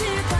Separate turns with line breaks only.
Chica.